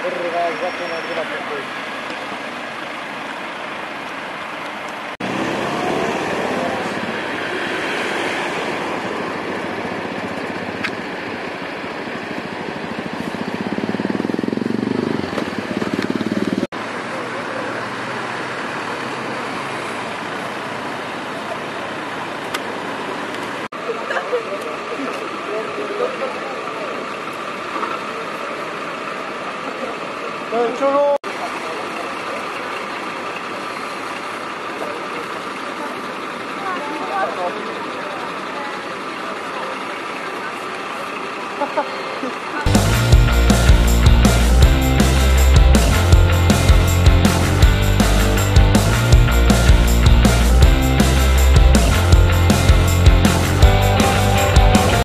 Corre, va, por ちょろハハハ